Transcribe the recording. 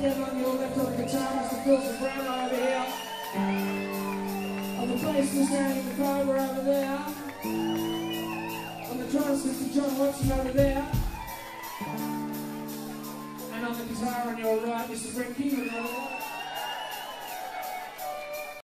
On your left, on the guitar, Mr. Phil Brown over here. On the bass, Mr. Andy McCover over there. On the drums, Mr. John Watson over there. And on the guitar on your right, Mr. Brett King over there.